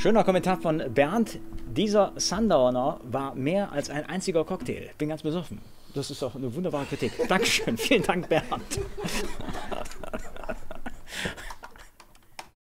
Schöner Kommentar von Bernd. Dieser Sundowner war mehr als ein einziger Cocktail. Bin ganz besoffen. Das ist doch eine wunderbare Kritik. Dankeschön. Vielen Dank, Bernd.